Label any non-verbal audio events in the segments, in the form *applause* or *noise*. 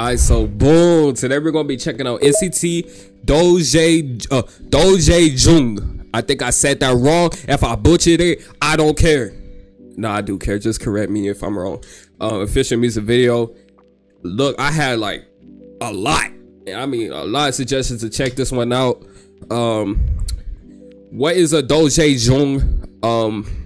Alright, so boom. Today we're gonna be checking out NCT Doje uh DoJaeJung. I think I said that wrong. If I butchered it, I don't care. Nah, I do care. Just correct me if I'm wrong. Uh, official music video. Look, I had like a lot. I mean, a lot of suggestions to check this one out. Um, what is a DoJaeJung? Um,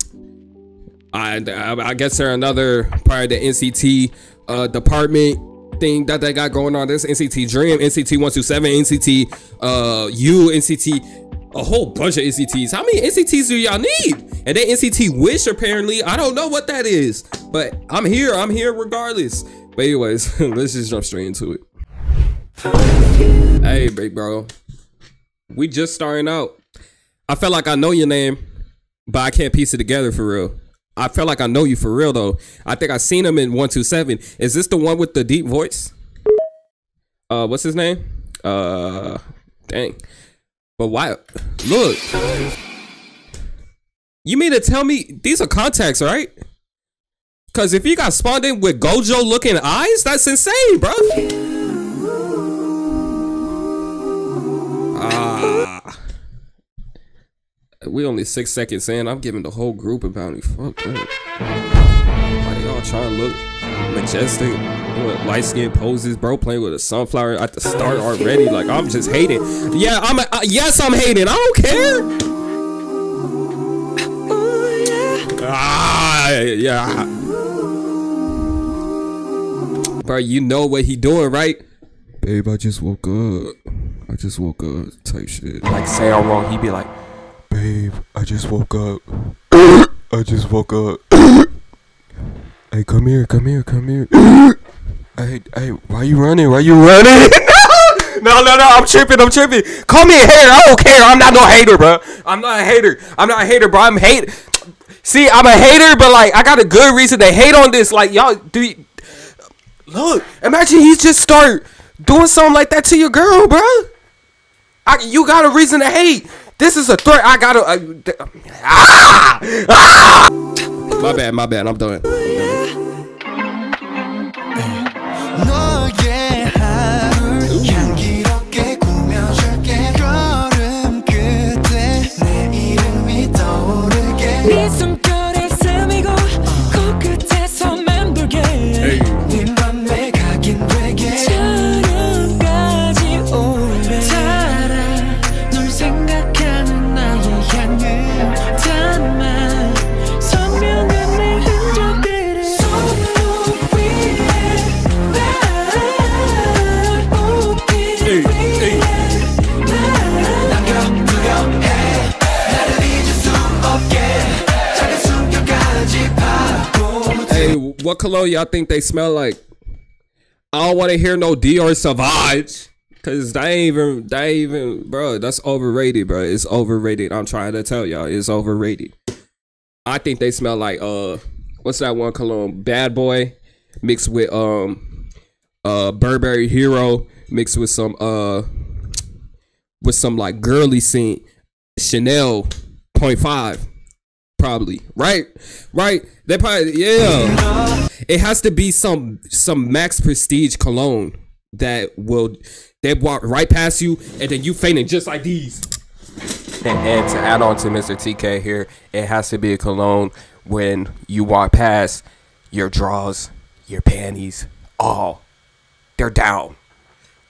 I, I, I guess they're another part of the NCT uh, department thing that they got going on. This NCT Dream, NCT 127, NCT uh, U, NCT, a whole bunch of NCTs. How many NCTs do y'all need? And then NCT Wish, apparently. I don't know what that is, but I'm here. I'm here regardless. But anyways, *laughs* let's just jump straight into it. Hey, big bro. We just starting out. I felt like I know your name, but I can't piece it together for real. I feel like I know you for real though. I think I seen him in 127. Is this the one with the deep voice? Uh what's his name? Uh dang. But why look. You mean to tell me these are contacts, right? Cause if you got spawned in with Gojo looking eyes, that's insane, bro. We only six seconds in. I'm giving the whole group a bounty. Fuck that. Why they all trying to look majestic? What light skin poses, bro? Playing with a sunflower at the start already. Like I'm just hating. Yeah, I'm. A, uh, yes, I'm hating. I don't care. Ah, yeah. Bro, you know what he doing, right? Babe, I just woke up. I just woke up. Type shit. like say I'm wrong, he'd be like, Babe, I just woke up. I just woke up. hey, come here, come here, come here. hey, hey, why you running? Why you running? *laughs* No, no, no, I'm tripping, I'm tripping. Call me a hater, I don't care. I'm not no hater, bro. I'm not a hater. I'm not a hater, bro. I'm hate. See, I'm a hater, but like I got a good reason to hate on this. Like y'all, do you... look? Imagine he just start doing something like that to your girl, bro. I, you got a reason to hate. This is a threat. I gotta. Uh, ah! Ah! My bad, my bad. I'm done. Cologne y'all think they smell like? I don't want to hear no Dior Sauvage. Cause they ain't even, that ain't even, bro. That's overrated, bro. It's overrated. I'm trying to tell y'all, it's overrated. I think they smell like uh, what's that one cologne? Bad Boy, mixed with um, uh, Burberry Hero, mixed with some uh, with some like girly scent, Chanel 0.5 probably right right they probably yeah it has to be some some max prestige cologne that will they walk right past you and then you fainting just like these And, and to add on to Mr. TK here, it has to be a cologne when you walk past your drawers, your panties, all they're down.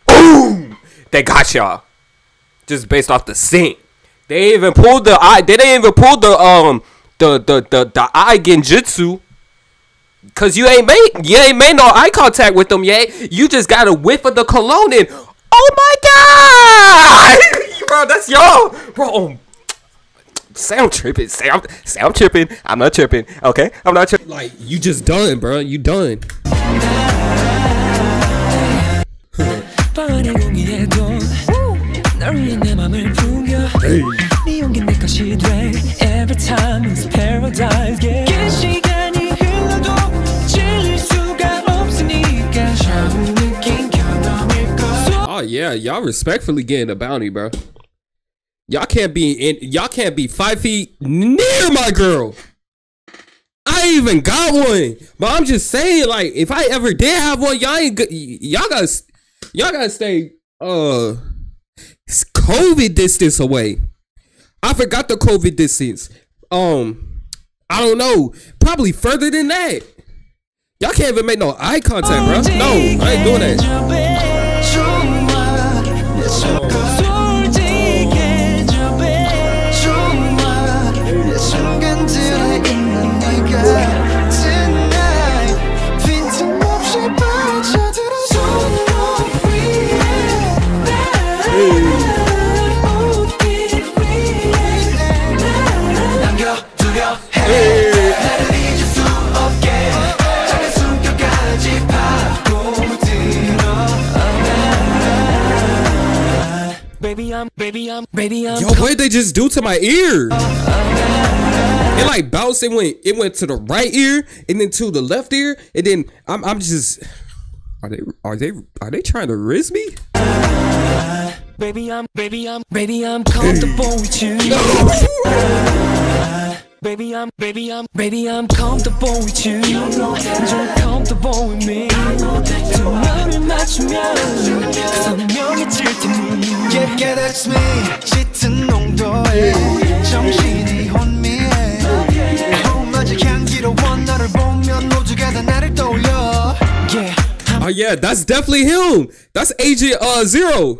Boom! They got y'all. Just based off the scent. They even pulled the eye. They didn't even pull the um the the the the eye genjutsu. Cause you ain't made you ain't made no eye contact with them yet. You just got a whiff of the cologne and oh my god, *laughs* bro, that's y'all, bro. oh, Say tripping. Say I'm say I'm tripping. I'm not tripping. Okay, I'm not tripping. like you just done bro you done *laughs* 뻔 히 공유해도 널 위해 내 맘을 풍겨 네 용기 내 것이 돼 Every time it's paradise yeah. 긴 시간이 흘러도 질릴 수가 없으니까 처음 느낀 경험일 걸 oh yeah y'all respectfully getting a bounty bro y'all can't be in y'all can't be five feet near my girl i ain't even got one. But I'm just saying, like, if I ever did have one, y'all ain't good. Y'all gotta, y'all gotta stay, uh, COVID distance away. I forgot the COVID distance. Um, I don't know. Probably further than that. Y'all can't even make no eye contact, bro. No, I ain't doing that. Baby I'm baby I'm baby I'm Yo, what did they just do to my ear? It like bounced. It went. It went to the right ear and then to the left ear, and then I'm. I'm just. Are they? Are they? Are they trying to riz me? baby I'm baby I'm baby I'm comfortable with you Baby I'm baby I'm baby I'm comfortable with you 좀 comfortable with me 두 마음을 맞추면 선명해질 테니 Yeah, yeah, that's me. 짙은 농도에 정신이 혼미해. 아직 향기로워 너를 보면 모두가 다 나를 떠올려. Yeah Oh yeah, that's definitely him. That's Agent uh Zero.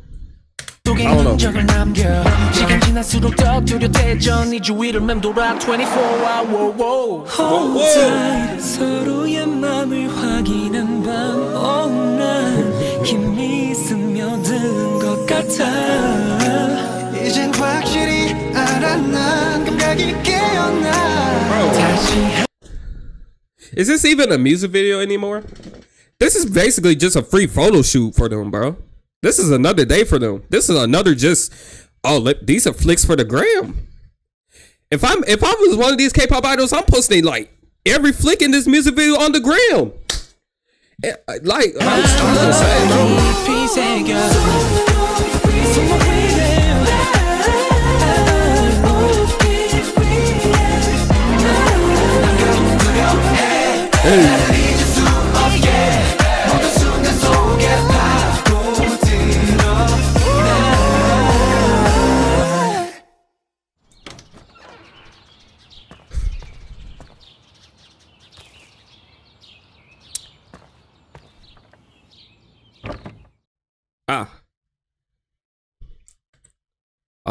속에 I don't know. 흔적을 남겨 시간 지날수록 더 뚜렷해져 네 주위를 맴돌아 24 hour 혼자 서로의 맘을 확인한 밤 oh, 난 힘이 스며든 것 같아 이젠 확실히 알아 난 감각이 깨어나. 다시 Is this even a music video anymore? This is basically just a free photo shoot for them, bro. This is another day for them. This is another just oh, these are flicks for the gram. If I'm if I was one of these K-pop idols, I'm posting like every flick in this music video on the gram. Eh, Like I'm to say. 깊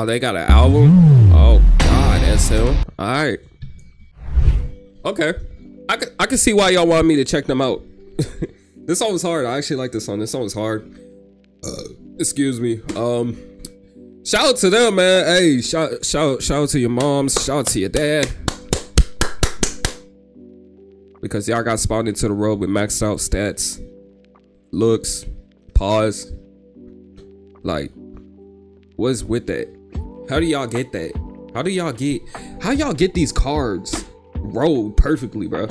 Oh, they got an album. Oh God, that's him. All right. Okay. I can I can see why y'all want me to check them out. *laughs* this song was hard. I actually like this song. This song was hard. Uh, excuse me. Um, shout out to them, man. Hey, shout shout shout out to your moms. Shout out to your dad. Because y'all got spawned into the world with maxed out stats, looks, pause. Like, what's with that? How do y'all get that? How do y'all get? How y'all get these cards rolled perfectly, bro?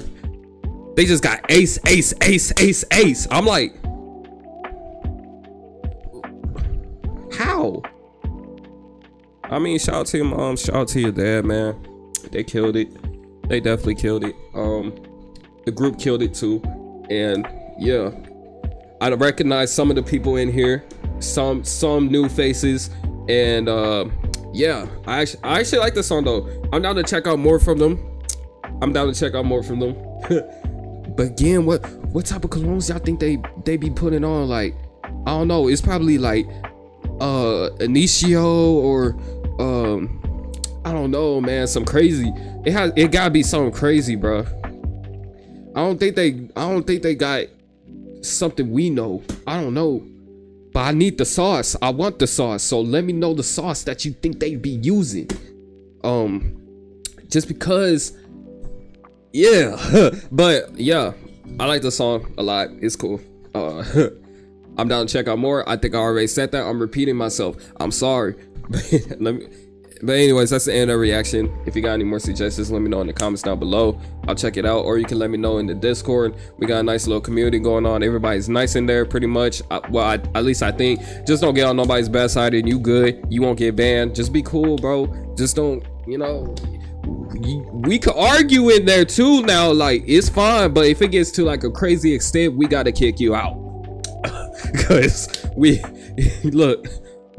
They just got ace, ace, ace, ace, ace. I'm like, how? I mean, shout out to your mom, shout out to your dad, man. They killed it. They definitely killed it. Um, the group killed it too, and yeah, I recognize some of the people in here, some some new faces, and uh, yeah, I actually I actually like the song though. I'm down to check out more from them. I'm down to check out more from them. *laughs* but again, what what type of colognes y'all think they they be putting on? Like, I don't know. It's probably like uh Initio or um I don't know, man. Some crazy. It has it gotta be something crazy, bro. I don't think they I don't think they got something we know. I don't know. But I need the sauce. I want the sauce. So let me know the sauce that you think they'd be using. Um just because yeah. *laughs* but yeah, I like the song a lot. It's cool. Uh *laughs* I'm down to check out more. I think I already said that. I'm repeating myself. I'm sorry. *laughs* let me. But anyways, that's the end of the reaction. If you got any more suggestions, let me know in the comments down below. I'll check it out, or you can let me know in the Discord. We got a nice little community going on. Everybody's nice in there, pretty much. I, well, I, at least I think. Just don't get on nobody's bad side, and you good. You won't get banned. Just be cool, bro. Just don't, you know. We could argue in there too. Now, like it's fine, but if it gets to like a crazy extent, we gotta kick you out *laughs* because we *laughs* look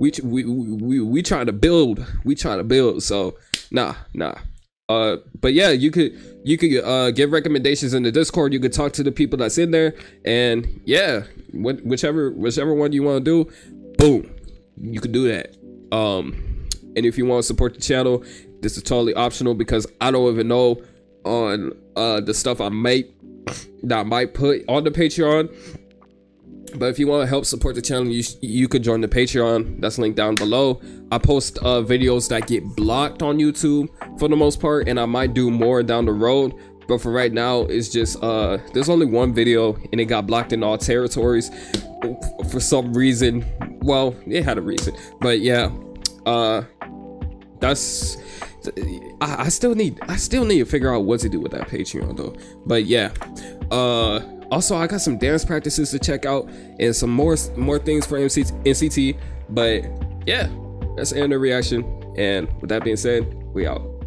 we we we we trying to build. We trying to build. So nah nah. Uh but yeah you could you could uh give recommendations in the discord. You could talk to the people that's in there. And yeah wh- whichever whichever one you want to do boom you could do that. Um and if you want to support the channel this is totally optional because i don't even know on uh the stuff i might that i might put on the patreon but if you want to help support the channel, you you could join the Patreon. That's linked down below. I post uh, videos that get blocked on YouTube for the most part, and I might do more down the road. But for right now, it's just uh, there's only one video, and it got blocked in all territories for some reason. Well, it had a reason, but yeah, uh, that's. I, I still need I still need to figure out what to do with that Patreon though. But yeah, uh also I got some dance practices to check out and some more more things for MC, NCT. But yeah, that's the end of the reaction. And with that being said, we out.